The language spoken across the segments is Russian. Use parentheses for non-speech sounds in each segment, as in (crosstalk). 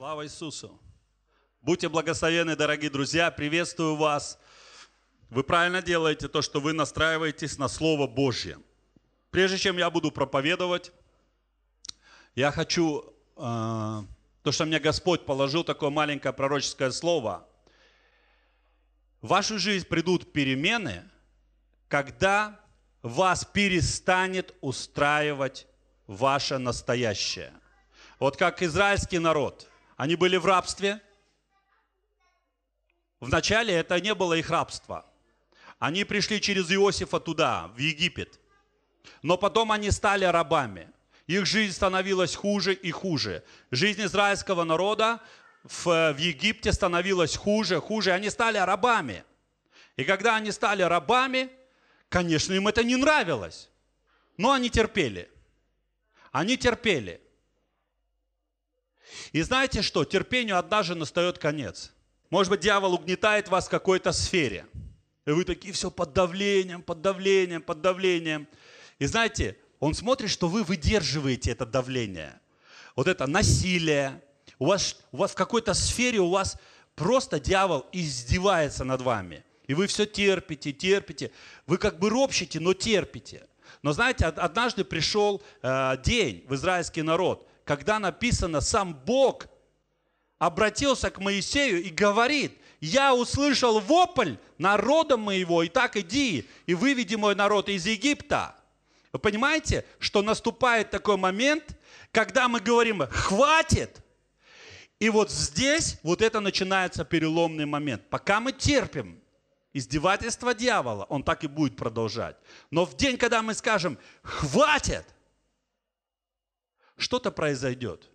Слава Иисусу! Будьте благословенны, дорогие друзья, приветствую вас. Вы правильно делаете то, что вы настраиваетесь на Слово Божье. Прежде чем я буду проповедовать, я хочу, э, то, что мне Господь положил, такое маленькое пророческое слово. В вашу жизнь придут перемены, когда вас перестанет устраивать ваше настоящее. Вот как израильский народ, они были в рабстве. Вначале это не было их рабство. Они пришли через Иосифа туда, в Египет. Но потом они стали рабами. Их жизнь становилась хуже и хуже. Жизнь израильского народа в, в Египте становилась хуже, хуже. Они стали рабами. И когда они стали рабами, конечно, им это не нравилось. Но они терпели. Они терпели. И знаете что? Терпению однажды настает конец. Может быть, дьявол угнетает вас в какой-то сфере. И вы такие все под давлением, под давлением, под давлением. И знаете, он смотрит, что вы выдерживаете это давление. Вот это насилие. У вас, у вас в какой-то сфере у вас просто дьявол издевается над вами. И вы все терпите, терпите. Вы как бы ропщите, но терпите. Но знаете, однажды пришел э, день в израильский народ, когда написано, сам Бог обратился к Моисею и говорит, я услышал вопль народа моего, и так иди и выведи мой народ из Египта. Вы понимаете, что наступает такой момент, когда мы говорим, хватит. И вот здесь вот это начинается переломный момент. Пока мы терпим издевательство дьявола, он так и будет продолжать. Но в день, когда мы скажем, хватит, что-то произойдет.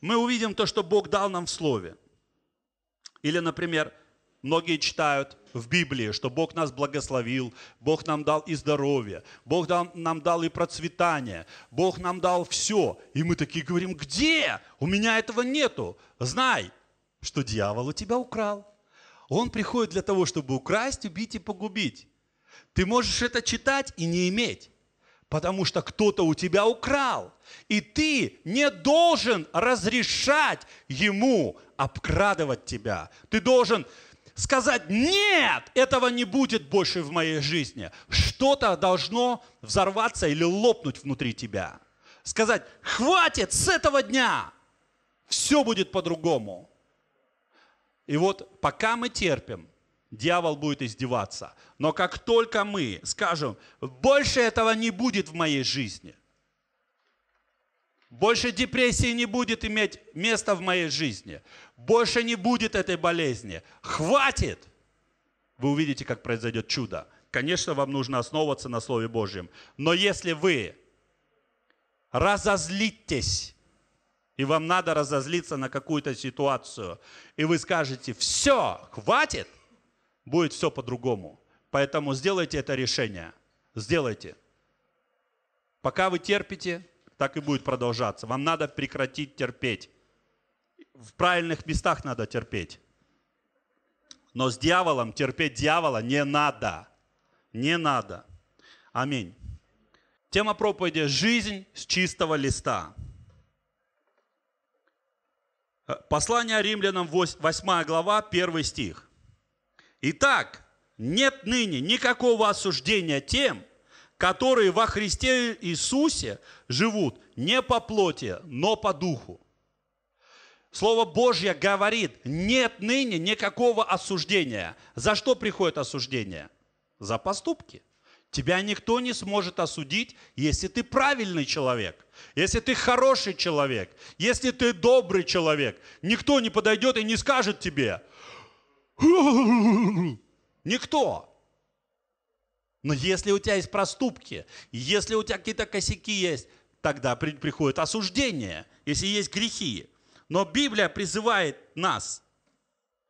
Мы увидим то, что Бог дал нам в Слове. Или, например, Многие читают в Библии, что Бог нас благословил, Бог нам дал и здоровье, Бог дал, нам дал и процветание, Бог нам дал все. И мы такие говорим, где? У меня этого нету. Знай, что дьявол у тебя украл. Он приходит для того, чтобы украсть, убить и погубить. Ты можешь это читать и не иметь, потому что кто-то у тебя украл. И ты не должен разрешать ему обкрадывать тебя. Ты должен сказать, нет, этого не будет больше в моей жизни. Что-то должно взорваться или лопнуть внутри тебя. Сказать, хватит с этого дня, все будет по-другому. И вот пока мы терпим, дьявол будет издеваться. Но как только мы скажем, больше этого не будет в моей жизни, больше депрессии не будет иметь места в моей жизни, больше не будет этой болезни. Хватит! Вы увидите, как произойдет чудо. Конечно, вам нужно основываться на Слове Божьем. Но если вы разозлитесь, и вам надо разозлиться на какую-то ситуацию, и вы скажете, все, хватит, будет все по-другому. Поэтому сделайте это решение. Сделайте. Пока вы терпите, так и будет продолжаться. Вам надо прекратить терпеть в правильных местах надо терпеть. Но с дьяволом терпеть дьявола не надо. Не надо. Аминь. Тема проповеди «Жизнь с чистого листа». Послание римлянам, 8 глава, 1 стих. Итак, нет ныне никакого осуждения тем, которые во Христе Иисусе живут не по плоти, но по духу. Слово Божье говорит, нет ныне никакого осуждения. За что приходит осуждение? За поступки. Тебя никто не сможет осудить, если ты правильный человек, если ты хороший человек, если ты добрый человек. Никто не подойдет и не скажет тебе. Никто. Но если у тебя есть проступки, если у тебя какие-то косяки есть, тогда приходит осуждение, если есть грехи. Но Библия призывает нас,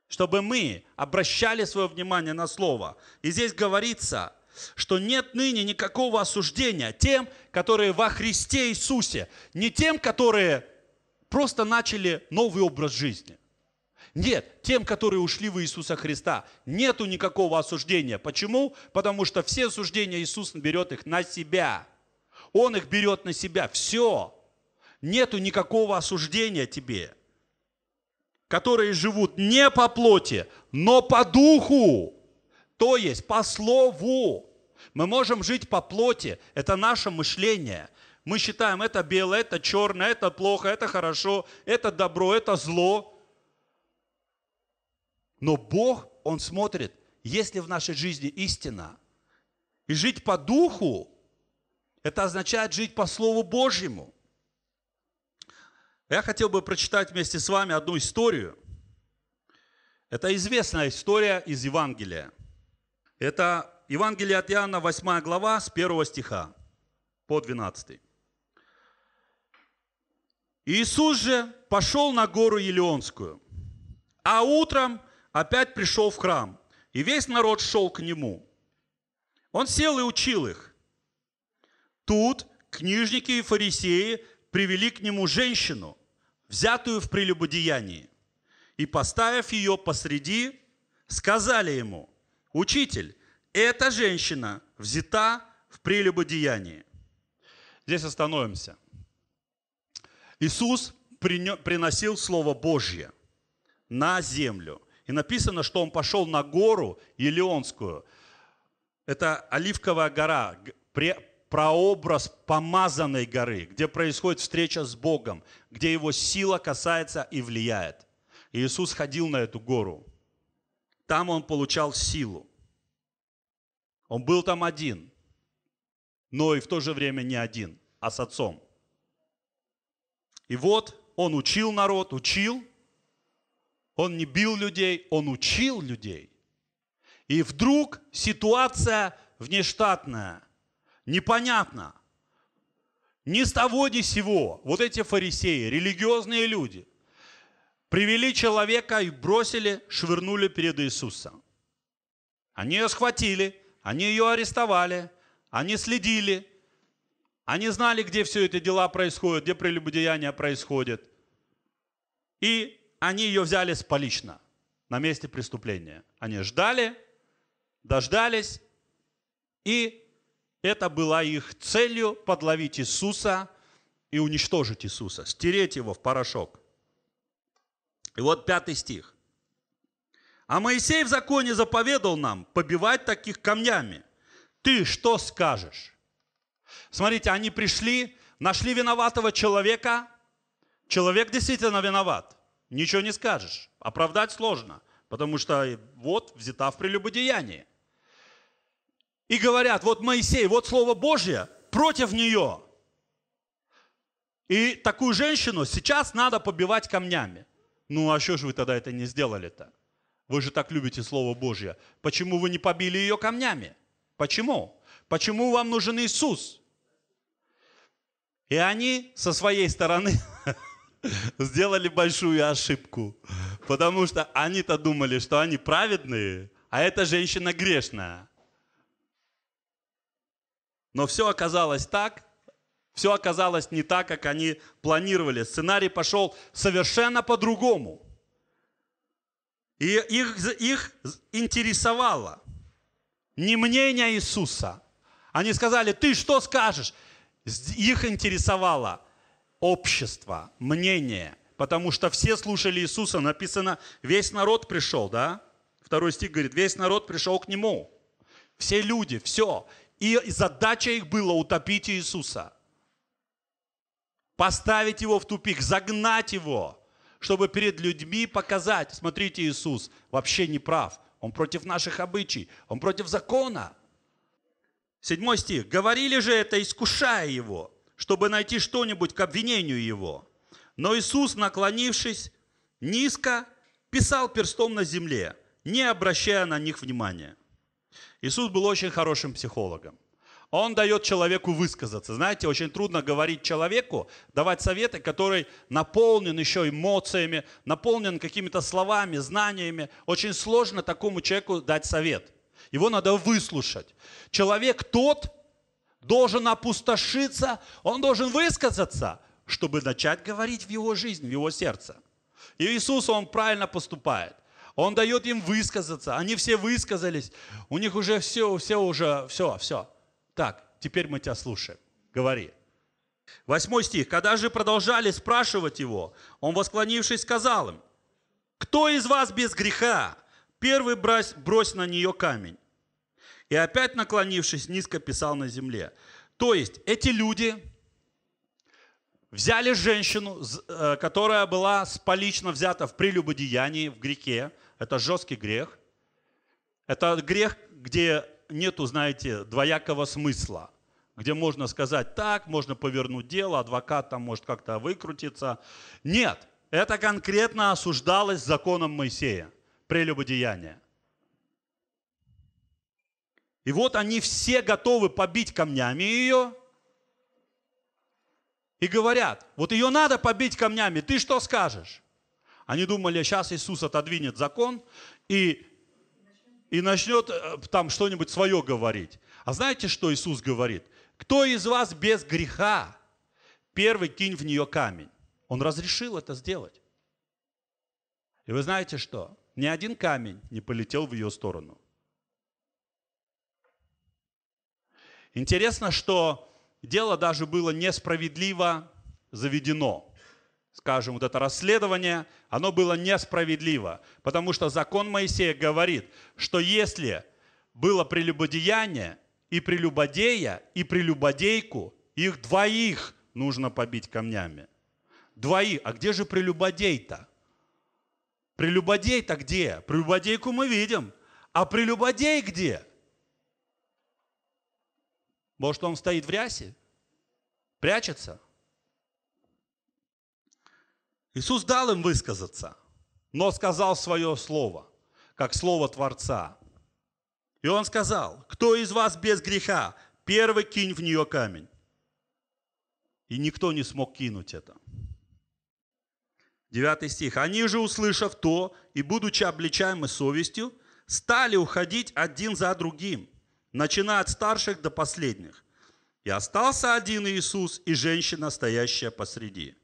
чтобы мы обращали свое внимание на Слово. И здесь говорится, что нет ныне никакого осуждения тем, которые во Христе Иисусе, не тем, которые просто начали новый образ жизни. Нет, тем, которые ушли в Иисуса Христа, нету никакого осуждения. Почему? Потому что все осуждения Иисус берет их на себя. Он их берет на себя. Все нету никакого осуждения тебе. которые живут не по плоти, но по духу, то есть по слову. Мы можем жить по плоти, это наше мышление. Мы считаем, это белое, это черное, это плохо, это хорошо, это добро, это зло. Но Бог, Он смотрит, если в нашей жизни истина. И жить по духу, это означает жить по Слову Божьему. Я хотел бы прочитать вместе с вами одну историю. Это известная история из Евангелия. Это Евангелие от Иоанна, 8 глава, с 1 стиха по 12. Иисус же пошел на гору Елеонскую, а утром опять пришел в храм, и весь народ шел к нему. Он сел и учил их. Тут книжники и фарисеи привели к нему женщину, взятую в прелюбодеянии, и, поставив ее посреди, сказали ему, «Учитель, эта женщина взята в прелюбодеянии». Здесь остановимся. Иисус приносил Слово Божье на землю. И написано, что он пошел на гору Елеонскую. Это Оливковая гора, прообраз помазанной горы, где происходит встреча с Богом, где его сила касается и влияет. И Иисус ходил на эту гору. Там он получал силу. Он был там один, но и в то же время не один, а с отцом. И вот он учил народ, учил. Он не бил людей, он учил людей. И вдруг ситуация внештатная – непонятно. Ни с того, ни с сего. Вот эти фарисеи, религиозные люди, привели человека и бросили, швырнули перед Иисусом. Они ее схватили, они ее арестовали, они следили, они знали, где все эти дела происходят, где прелюбодеяние происходит. И они ее взяли с полично на месте преступления. Они ждали, дождались и это была их целью подловить Иисуса и уничтожить Иисуса, стереть его в порошок. И вот пятый стих. А Моисей в законе заповедал нам побивать таких камнями. Ты что скажешь? Смотрите, они пришли, нашли виноватого человека. Человек действительно виноват. Ничего не скажешь. Оправдать сложно. Потому что вот взята в прелюбодеянии и говорят, вот Моисей, вот Слово Божье против нее. И такую женщину сейчас надо побивать камнями. Ну а что же вы тогда это не сделали-то? Вы же так любите Слово Божье. Почему вы не побили ее камнями? Почему? Почему вам нужен Иисус? И они со своей стороны (laughs) сделали большую ошибку. Потому что они-то думали, что они праведные, а эта женщина грешная. Но все оказалось так, все оказалось не так, как они планировали. Сценарий пошел совершенно по-другому. И их, их интересовало не мнение Иисуса. Они сказали, ты что скажешь? Их интересовало общество, мнение. Потому что все слушали Иисуса. Написано, весь народ пришел, да? Второй стих говорит, весь народ пришел к Нему. Все люди, все. И задача их была утопить Иисуса. Поставить его в тупик, загнать его, чтобы перед людьми показать, смотрите, Иисус вообще не прав. Он против наших обычаев, он против закона. Седьмой стих. «Говорили же это, искушая его, чтобы найти что-нибудь к обвинению его. Но Иисус, наклонившись низко, писал перстом на земле, не обращая на них внимания. Иисус был очень хорошим психологом. Он дает человеку высказаться. Знаете, очень трудно говорить человеку, давать советы, который наполнен еще эмоциями, наполнен какими-то словами, знаниями. Очень сложно такому человеку дать совет. Его надо выслушать. Человек тот должен опустошиться, он должен высказаться, чтобы начать говорить в его жизнь, в его сердце. И Иисус, он правильно поступает. Он дает им высказаться. Они все высказались. У них уже все, все уже, все, все. Так, теперь мы тебя слушаем. Говори. Восьмой стих. Когда же продолжали спрашивать его, он, восклонившись, сказал им, кто из вас без греха? Первый брось, брось на нее камень. И опять наклонившись, низко писал на земле. То есть эти люди взяли женщину, э, которая была сполично взята в прелюбодеянии, в грехе. Это жесткий грех. Это грех, где нету, знаете, двоякого смысла. Где можно сказать так, можно повернуть дело, адвокат там может как-то выкрутиться. Нет, это конкретно осуждалось законом Моисея, прелюбодеяние. И вот они все готовы побить камнями ее. И говорят, вот ее надо побить камнями, ты что скажешь? Они думали, сейчас Иисус отодвинет закон и, и начнет э, там что-нибудь свое говорить. А знаете, что Иисус говорит? Кто из вас без греха, первый кинь в нее камень. Он разрешил это сделать. И вы знаете что? Ни один камень не полетел в ее сторону. Интересно, что дело даже было несправедливо заведено. Скажем, вот это расследование, оно было несправедливо, потому что закон Моисея говорит, что если было прелюбодеяние, и прелюбодея, и прелюбодейку, их двоих нужно побить камнями. Двоих. А где же прелюбодей-то? Прелюбодей-то где? Прелюбодейку мы видим. А прелюбодей где? Может, он стоит в рясе? Прячется? Иисус дал им высказаться, но сказал свое слово, как слово Творца. И он сказал, кто из вас без греха, первый кинь в нее камень. И никто не смог кинуть это. Девятый стих. Они же, услышав то и будучи обличаемы совестью, стали уходить один за другим – начиная от старших до последних. И остался один Иисус и женщина, стоящая посреди.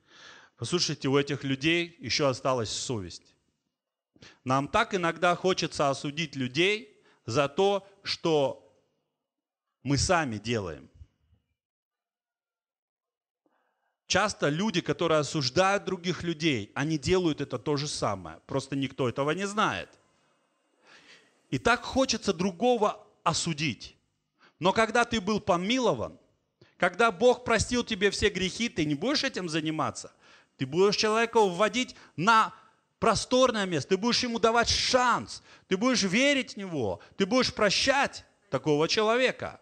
Послушайте, у этих людей еще осталась совесть. Нам так иногда хочется осудить людей за то, что мы сами делаем. Часто люди, которые осуждают других людей, они делают это то же самое. Просто никто этого не знает. И так хочется другого осудить. Но когда ты был помилован, когда Бог простил тебе все грехи, ты не будешь этим заниматься. Ты будешь человека вводить на просторное место, ты будешь ему давать шанс, ты будешь верить в него, ты будешь прощать такого человека.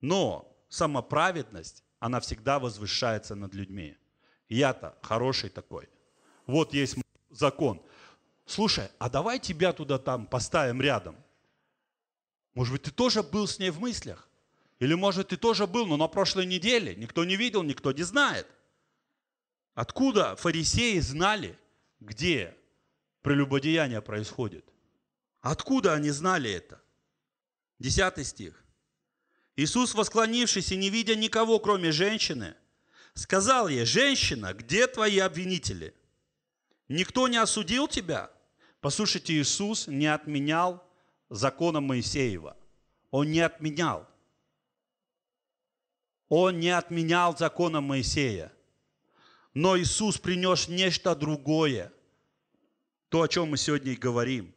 Но самоправедность, она всегда возвышается над людьми. Я-то хороший такой. Вот есть закон. Слушай, а давай тебя туда там поставим рядом. Может быть, ты тоже был с ней в мыслях? Или, может, ты тоже был, но на прошлой неделе никто не видел, никто не знает. Откуда фарисеи знали, где прелюбодеяние происходит? Откуда они знали это? Десятый стих. Иисус, восклонившись и не видя никого, кроме женщины, сказал ей, женщина, где твои обвинители? Никто не осудил тебя? Послушайте, Иисус не отменял закона Моисеева. Он не отменял. Он не отменял закона Моисея. Но Иисус принес нечто другое. То, о чем мы сегодня и говорим.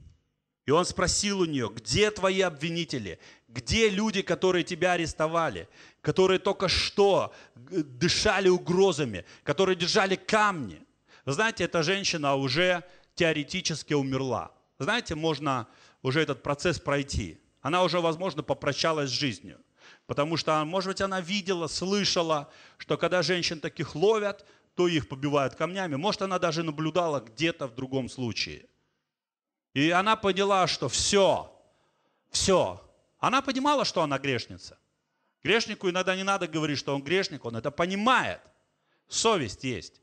И он спросил у нее, где твои обвинители? Где люди, которые тебя арестовали? Которые только что дышали угрозами? Которые держали камни? Знаете, эта женщина уже теоретически умерла. Знаете, можно уже этот процесс пройти. Она уже, возможно, попрощалась с жизнью. Потому что, может быть, она видела, слышала, что когда женщин таких ловят, то их побивают камнями. Может, она даже наблюдала где-то в другом случае. И она поняла, что все, все. Она понимала, что она грешница. Грешнику иногда не надо говорить, что он грешник, он это понимает. Совесть есть.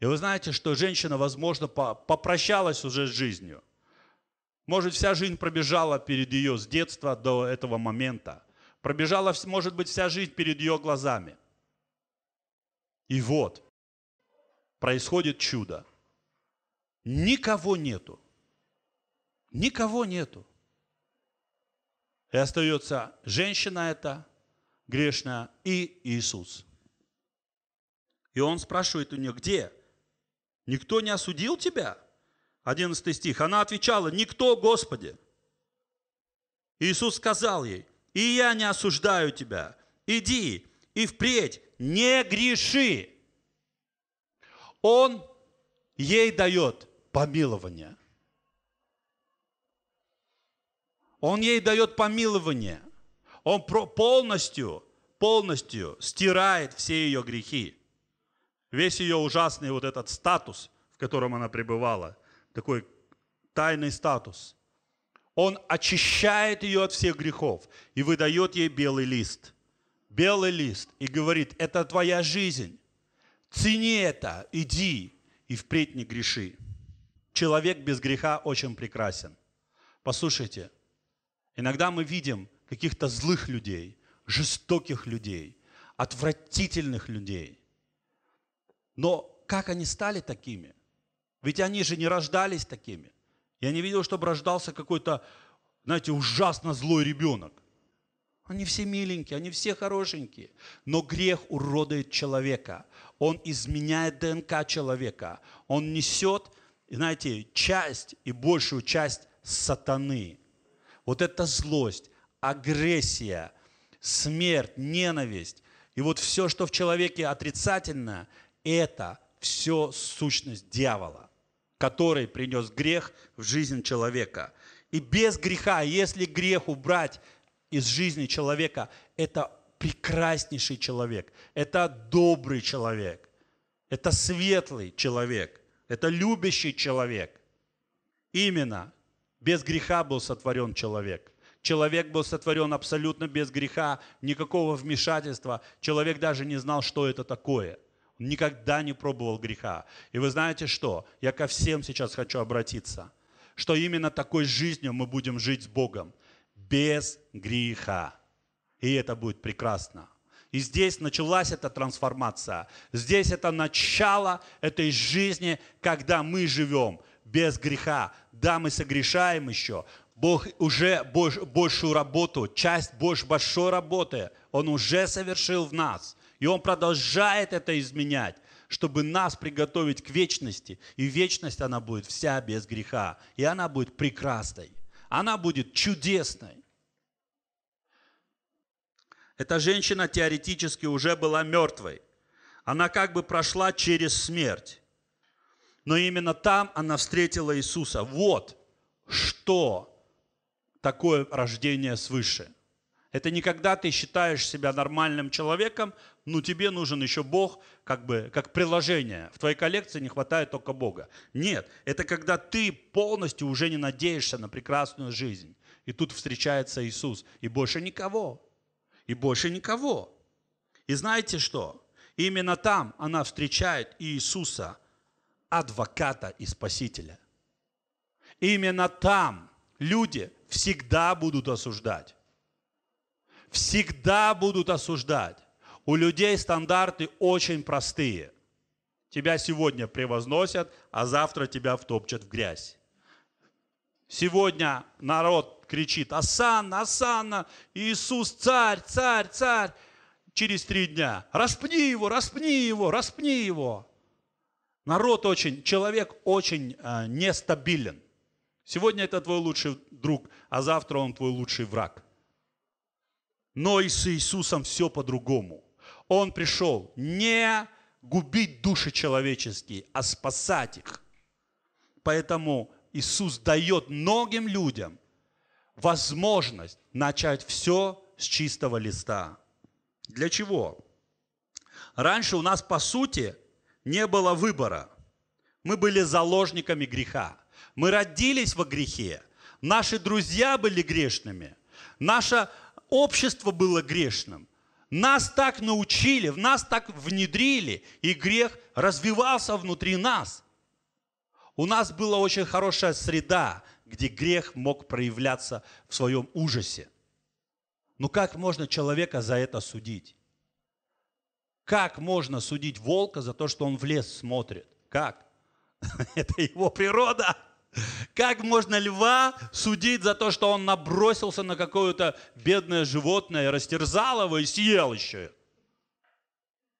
И вы знаете, что женщина, возможно, попрощалась уже с жизнью. Может, вся жизнь пробежала перед ее с детства до этого момента. Пробежала, может быть, вся жизнь перед ее глазами. И вот, происходит чудо. Никого нету. Никого нету. И остается женщина эта, грешная, и Иисус. И он спрашивает у нее, где? Никто не осудил тебя? 11 стих. Она отвечала, никто, Господи. Иисус сказал ей, и я не осуждаю тебя. Иди и впредь не греши. Он ей дает помилование. Он ей дает помилование. Он полностью, полностью стирает все ее грехи. Весь ее ужасный вот этот статус, в котором она пребывала, такой тайный статус. Он очищает ее от всех грехов и выдает ей белый лист. Белый лист и говорит, это твоя жизнь. Цени это, иди и впредь не греши. Человек без греха очень прекрасен. Послушайте, иногда мы видим каких-то злых людей, жестоких людей, отвратительных людей. Но как они стали такими? Ведь они же не рождались такими. Я не видел, чтобы рождался какой-то, знаете, ужасно злой ребенок. Они все миленькие, они все хорошенькие. Но грех уродует человека. Он изменяет ДНК человека. Он несет, знаете, часть и большую часть сатаны. Вот эта злость, агрессия, смерть, ненависть. И вот все, что в человеке отрицательное, это все сущность дьявола, который принес грех в жизнь человека. И без греха, если грех убрать из жизни человека, это прекраснейший человек, это добрый человек, это светлый человек, это любящий человек. Именно без греха был сотворен человек. Человек был сотворен абсолютно без греха, никакого вмешательства. Человек даже не знал, что это такое. Никогда не пробовал греха. И вы знаете что? Я ко всем сейчас хочу обратиться, что именно такой жизнью мы будем жить с Богом. Без греха. И это будет прекрасно. И здесь началась эта трансформация. Здесь это начало этой жизни, когда мы живем без греха. Да, мы согрешаем еще, Бог уже большую работу, часть больше большой работы Он уже совершил в нас. И Он продолжает это изменять, чтобы нас приготовить к вечности. И вечность, она будет вся без греха. И она будет прекрасной. Она будет чудесной. Эта женщина теоретически уже была мертвой. Она как бы прошла через смерть. Но именно там она встретила Иисуса. Вот что такое рождение свыше. Это не когда ты считаешь себя нормальным человеком, но тебе нужен еще Бог, как бы как приложение. В твоей коллекции не хватает только Бога. Нет, это когда ты полностью уже не надеешься на прекрасную жизнь. И тут встречается Иисус. И больше никого. И больше никого. И знаете что? Именно там она встречает Иисуса, адвоката и спасителя. Именно там люди всегда будут осуждать. Всегда будут осуждать. У людей стандарты очень простые. Тебя сегодня превозносят, а завтра тебя втопчат в грязь. Сегодня народ кричит «Асанна, Асанна, Иисус царь, царь, царь!» Через три дня «Распни его, распни его, распни его!» Народ очень, человек очень э, нестабилен. Сегодня это твой лучший друг, а завтра он твой лучший враг. Но и с Иисусом все по-другому. Он пришел не губить души человеческие, а спасать их. Поэтому Иисус дает многим людям возможность начать все с чистого листа. Для чего? Раньше у нас, по сути, не было выбора. Мы были заложниками греха. Мы родились во грехе. Наши друзья были грешными. Наше общество было грешным. Нас так научили, в нас так внедрили, и грех развивался внутри нас. У нас была очень хорошая среда, где грех мог проявляться в своем ужасе. Но как можно человека за это судить? Как можно судить волка за то, что он в лес смотрит? Как? (laughs) Это его природа. Как можно льва судить за то, что он набросился на какое-то бедное животное, растерзал его и съел еще?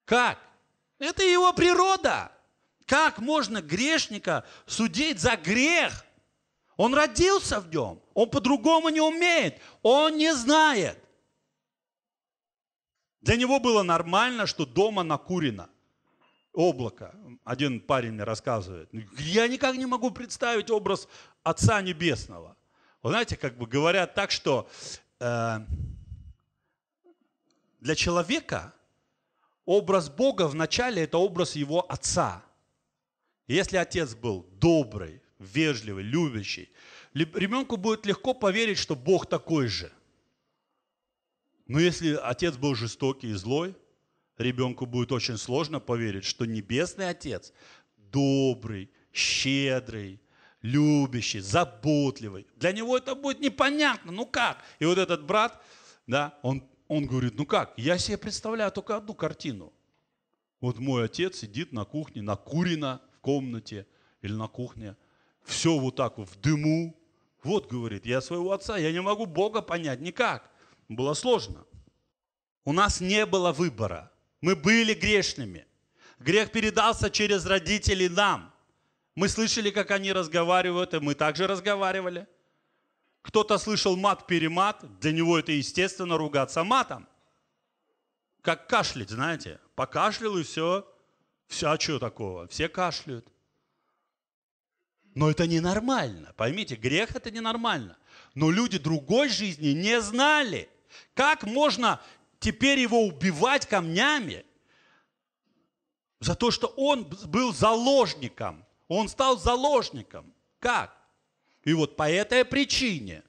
Как? Это его природа. Как можно грешника судить за грех? Он родился в нем, он по-другому не умеет, он не знает. Для него было нормально, что дома накурено облако. Один парень мне рассказывает. Я никак не могу представить образ Отца Небесного. Вы знаете, как бы говорят так, что э, для человека образ Бога вначале это образ его Отца. Если Отец был добрый, вежливый, любящий, ребенку будет легко поверить, что Бог такой же. Но если Отец был жестокий и злой, ребенку будет очень сложно поверить, что Небесный Отец добрый, щедрый, любящий, заботливый. Для него это будет непонятно. Ну как? И вот этот брат, да, он, он говорит, ну как? Я себе представляю только одну картину. Вот мой отец сидит на кухне, накурено в комнате или на кухне. Все вот так вот в дыму. Вот, говорит, я своего отца, я не могу Бога понять никак. Было сложно. У нас не было выбора. Мы были грешными. Грех передался через родителей нам. Мы слышали, как они разговаривают, и мы также разговаривали. Кто-то слышал мат-перемат, для него это естественно ругаться матом. Как кашлять, знаете, покашлял и все. Все, а что такого? Все кашляют. Но это ненормально. Поймите, грех это ненормально. Но люди другой жизни не знали. Как можно теперь его убивать камнями за то, что он был заложником он стал заложником. Как? И вот по этой причине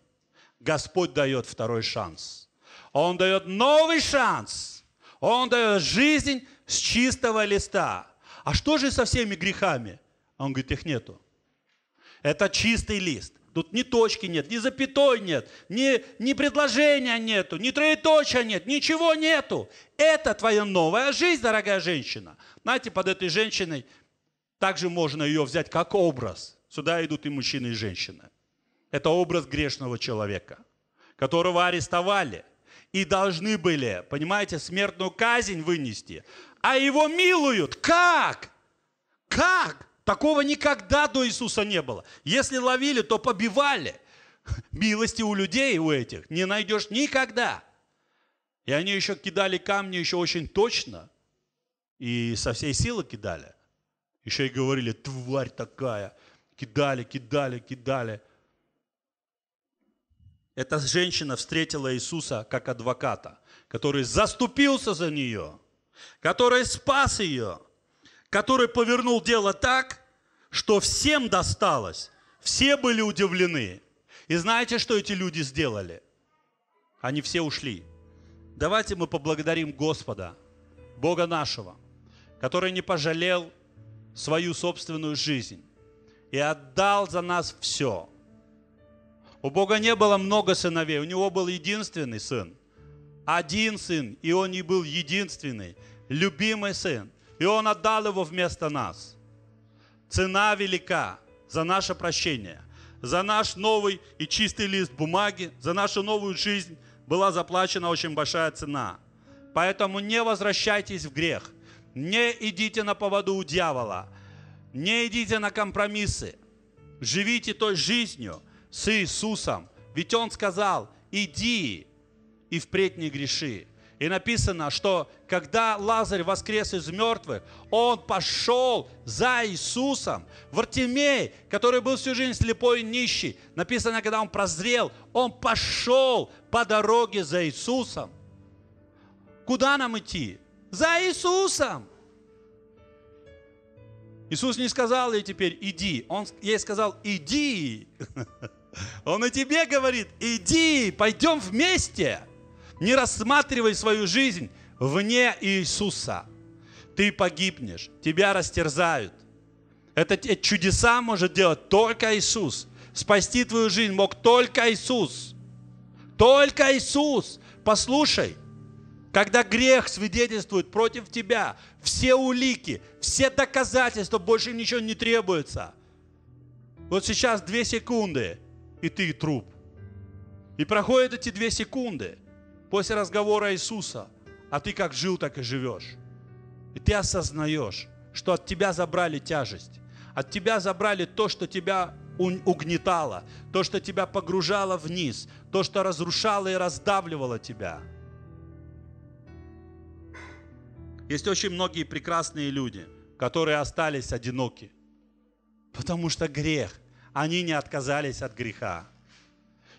Господь дает второй шанс. Он дает новый шанс. Он дает жизнь с чистого листа. А что же со всеми грехами? Он говорит, их нету. Это чистый лист. Тут ни точки нет, ни запятой нет, ни, ни предложения нету, ни троеточия нет, ничего нету. Это твоя новая жизнь, дорогая женщина. Знаете, под этой женщиной также можно ее взять как образ. Сюда идут и мужчины, и женщины. Это образ грешного человека, которого арестовали и должны были, понимаете, смертную казнь вынести, а его милуют. Как? Как? Такого никогда до Иисуса не было. Если ловили, то побивали. (laughs) Милости у людей, у этих, не найдешь никогда. И они еще кидали камни еще очень точно. И со всей силы кидали. Еще и говорили, тварь такая. Кидали, кидали, кидали. Эта женщина встретила Иисуса как адвоката, который заступился за нее, который спас ее, который повернул дело так, что всем досталось. Все были удивлены. И знаете, что эти люди сделали? Они все ушли. Давайте мы поблагодарим Господа, Бога нашего, который не пожалел свою собственную жизнь и отдал за нас все. У Бога не было много сыновей, у него был единственный сын. Один сын, и он не был единственный, любимый сын. И он отдал его вместо нас. Цена велика за наше прощение, за наш новый и чистый лист бумаги, за нашу новую жизнь была заплачена очень большая цена. Поэтому не возвращайтесь в грех – не идите на поводу у дьявола. Не идите на компромиссы. Живите той жизнью с Иисусом. Ведь Он сказал, иди и впредь не греши. И написано, что когда Лазарь воскрес из мертвых, он пошел за Иисусом. Вартимей, который был всю жизнь слепой и нищий, написано, когда он прозрел, он пошел по дороге за Иисусом. Куда нам идти? За Иисусом. Иисус не сказал ей теперь «иди», Он ей сказал «иди». (laughs) Он и тебе говорит «иди, пойдем вместе». Не рассматривай свою жизнь вне Иисуса. Ты погибнешь, тебя растерзают. Это чудеса может делать только Иисус. Спасти твою жизнь мог только Иисус. Только Иисус. Послушай, когда грех свидетельствует против тебя, все улики, все доказательства, больше ничего не требуется. Вот сейчас две секунды, и ты труп. И проходят эти две секунды после разговора Иисуса, а ты как жил, так и живешь. И ты осознаешь, что от тебя забрали тяжесть. От тебя забрали то, что тебя угнетало, то, что тебя погружало вниз, то, что разрушало и раздавливало тебя. Есть очень многие прекрасные люди, которые остались одиноки, потому что грех, они не отказались от греха.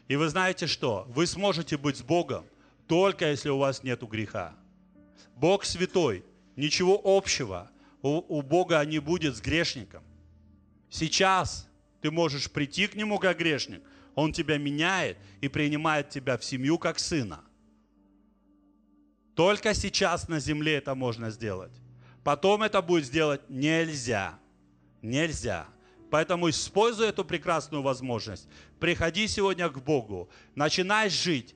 И вы знаете что? Вы сможете быть с Богом только если у вас нет греха. Бог святой, ничего общего у, у Бога не будет с грешником. Сейчас ты можешь прийти к Нему как грешник, Он тебя меняет и принимает тебя в семью как сына. Только сейчас на земле это можно сделать. Потом это будет сделать нельзя. Нельзя. Поэтому используй эту прекрасную возможность. Приходи сегодня к Богу, начинай жить,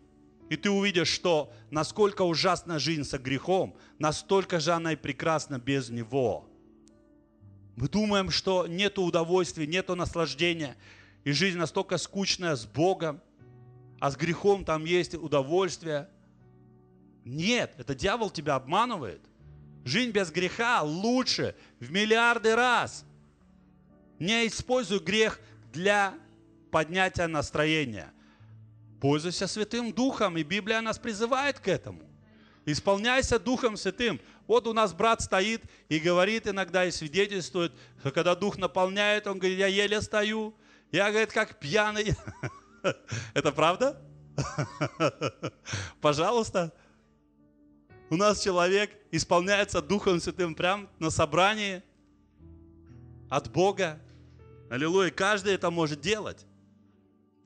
и ты увидишь, что насколько ужасна жизнь со грехом, настолько же она и прекрасна без Него. Мы думаем, что нет удовольствия, нет наслаждения, и жизнь настолько скучная с Богом, а с грехом там есть удовольствие. Нет, это дьявол тебя обманывает. Жизнь без греха лучше в миллиарды раз. Не используй грех для поднятия настроения. Пользуйся Святым Духом, и Библия нас призывает к этому. Исполняйся Духом Святым. Вот у нас брат стоит и говорит иногда и свидетельствует, что когда Дух наполняет, он говорит, я еле стою. Я, говорит, как пьяный. (laughs) Это правда? (laughs) Пожалуйста. У нас человек исполняется Духом Святым прямо на собрании от Бога. Аллилуйя. Каждый это может делать.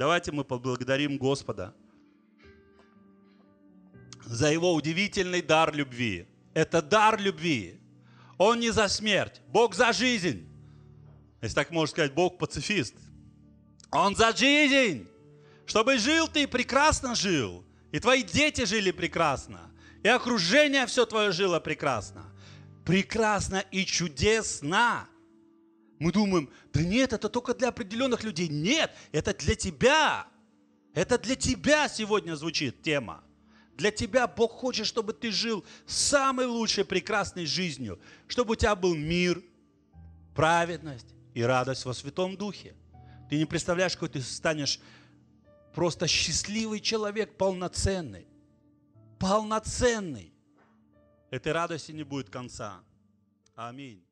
Давайте мы поблагодарим Господа за Его удивительный дар любви. Это дар любви. Он не за смерть, Бог за жизнь. Если так можно сказать, Бог пацифист. Он за жизнь. Чтобы жил ты прекрасно жил. И твои дети жили прекрасно. И окружение все твое жило прекрасно. Прекрасно и чудесно. Мы думаем, да нет, это только для определенных людей. Нет, это для тебя. Это для тебя сегодня звучит тема. Для тебя Бог хочет, чтобы ты жил самой лучшей, прекрасной жизнью, чтобы у тебя был мир, праведность и радость во Святом Духе. Ты не представляешь, какой ты станешь просто счастливый человек, полноценный. Полноценный. Этой радости не будет конца. Аминь.